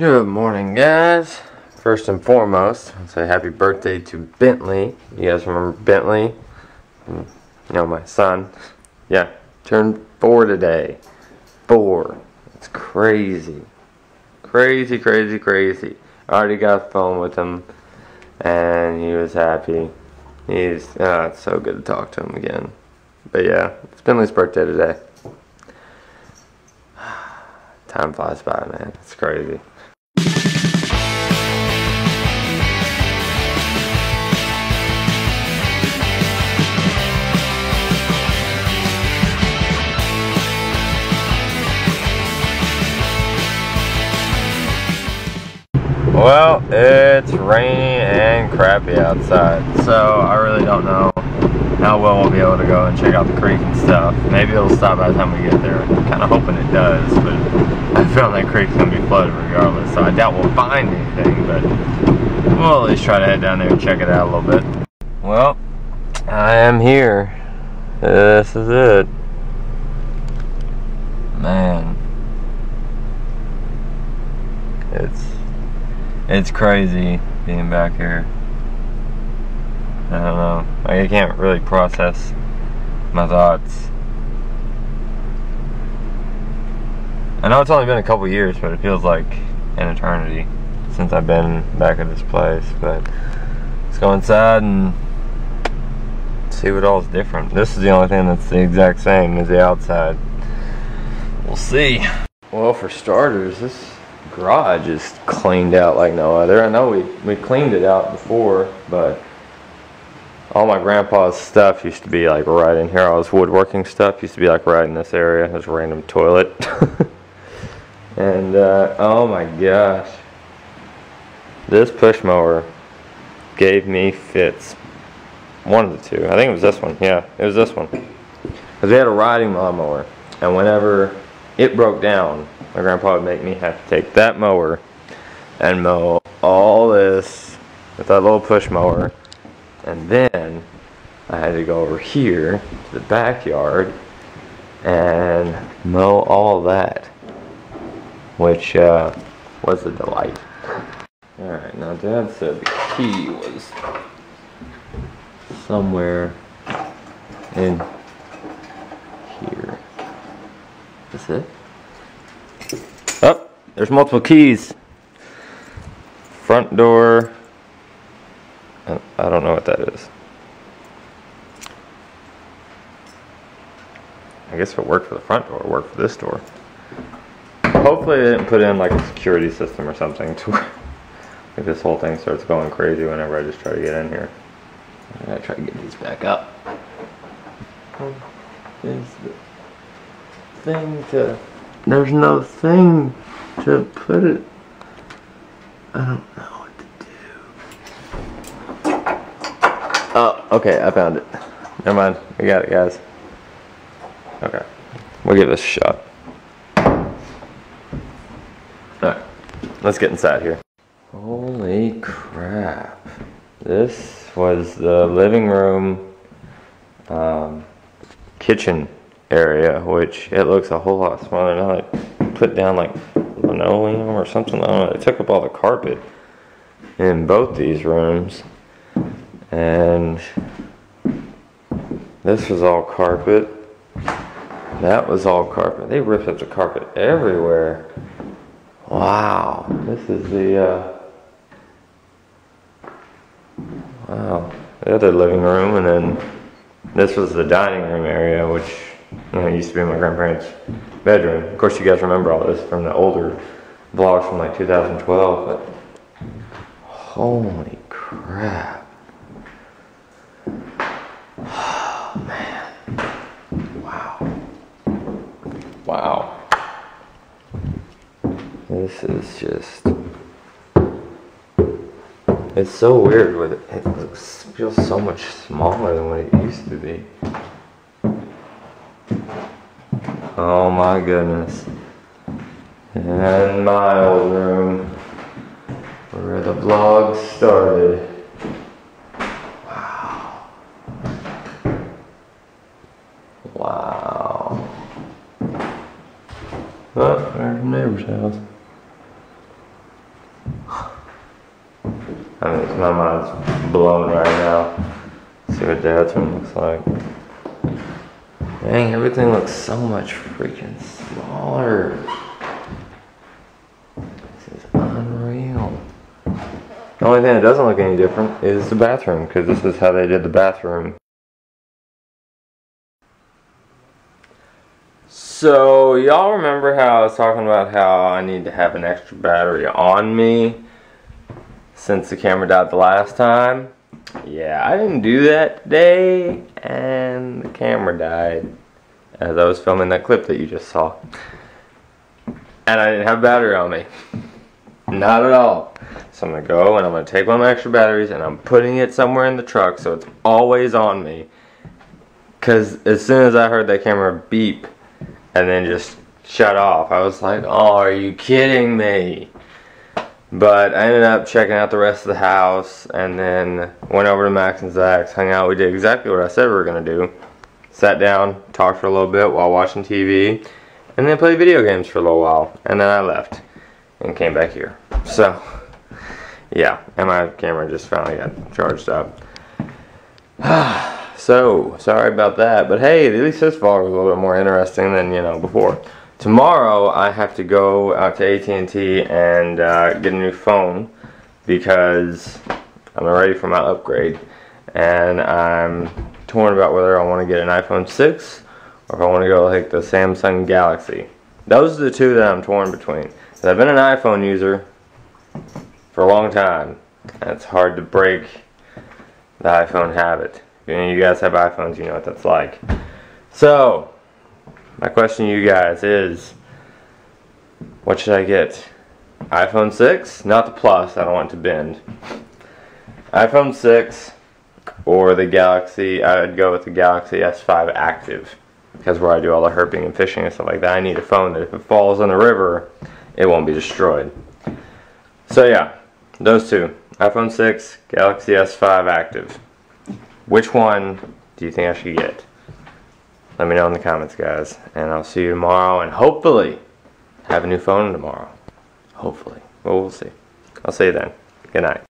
Good morning, guys. First and foremost, I'll say happy birthday to Bentley. You guys remember Bentley? You know, my son. Yeah, turned four today. Four. It's crazy. Crazy, crazy, crazy. I already got a phone with him, and he was happy. He's, uh, it's so good to talk to him again. But yeah, it's Bentley's birthday today. Time flies by, man. It's crazy. Well, it's rainy and crappy outside, so I really don't know how well we'll be able to go and check out the creek and stuff. Maybe it'll stop by the time we get there. Kind of hoping it does, but That creek's to be flooded regardless, so I doubt we'll find anything, but we'll at least try to head down there and check it out a little bit. Well, I am here. This is it. Man. It's it's crazy being back here. I don't know. I can't really process my thoughts. I know it's only been a couple years, but it feels like an eternity since I've been back at this place. But let's go inside and see what all's different. This is the only thing that's the exact same as the outside. We'll see. Well, for starters, this garage is cleaned out like no other. I know we, we cleaned it out before, but all my grandpa's stuff used to be like right in here. All his woodworking stuff used to be like right in this area. A random toilet. and uh, oh my gosh. This push mower gave me fits. One of the two. I think it was this one. Yeah, it was this one. Because we had a riding lawnmower. And whenever it broke down, my grandpa would make me have to take that mower and mow all this with that little push mower. And then I had to go over here to the backyard and mow all that, which uh, was a delight. Alright, now Dad said the key was somewhere in here. Is it? Oh, there's multiple keys. Front door. I don't know what that is. I guess if it worked for the front door, it worked for this door. Hopefully they didn't put in like a security system or something to where this whole thing starts going crazy whenever I just try to get in here. I gotta try to get these back up. Is the thing to there's no thing to put it. I don't know what to do. Oh, okay, I found it. Never mind, we got it, guys. Okay, we'll give this a shot. Alright, let's get inside here. Holy crap. This was the living room, um, kitchen area, which it looks a whole lot smaller now. They put down like linoleum or something. I don't know. They took up all the carpet in both these rooms. And this was all carpet. That was all carpet. They ripped up the carpet everywhere. Wow. This is the, uh, wow. The other living room, and then this was the dining room area, which you know, used to be my grandparents' bedroom. Of course, you guys remember all this from the older vlogs from like 2012, but holy crap. Oh, man. Wow. Wow. This is just. It's so weird with it. It looks, feels so much smaller than what it used to be. Oh my goodness. And my old room where the vlog started. Wow. Wow. Oh, there's the neighbor's house. I mean, my mind's blown right now. See what dad's room looks like. Dang, everything looks so much freaking smaller. This is unreal. The only thing that doesn't look any different is the bathroom, because this is how they did the bathroom. So, y'all remember how I was talking about how I need to have an extra battery on me since the camera died the last time? Yeah, I didn't do that today, and the camera died as I was filming that clip that you just saw. And I didn't have battery on me. Not at all. So I'm gonna go and I'm gonna take one of my extra batteries and I'm putting it somewhere in the truck so it's always on me. Cause as soon as I heard that camera beep and then just shut off, I was like, oh, are you kidding me? But I ended up checking out the rest of the house and then went over to Max and Zach's, hung out. We did exactly what I said we were gonna do. Sat down, talked for a little bit while watching TV, and then played video games for a little while. And then I left and came back here. So, yeah, and my camera just finally got charged up. so, sorry about that. But hey, at least this vlog was a little bit more interesting than, you know, before. Tomorrow, I have to go out to AT&T and uh, get a new phone because I'm ready for my upgrade. And I'm torn about whether I want to get an iPhone 6 or if I want to go like the Samsung Galaxy. Those are the two that I'm torn between. I've been an iPhone user for a long time. And it's hard to break the iPhone habit. If you guys have iPhones, you know what that's like. So, my question to you guys is, what should I get? iPhone 6? Not the Plus, I don't want it to bend. iPhone 6 or the Galaxy, I'd go with the Galaxy S5 Active. Because where I do all the herping and fishing and stuff like that, I need a phone that if it falls in the river, it won't be destroyed. So yeah, those two. iPhone 6, Galaxy S5 Active. Which one do you think I should get? Let me know in the comments, guys. And I'll see you tomorrow and hopefully have a new phone tomorrow. Hopefully. Well, we'll see. I'll see you then. Good night.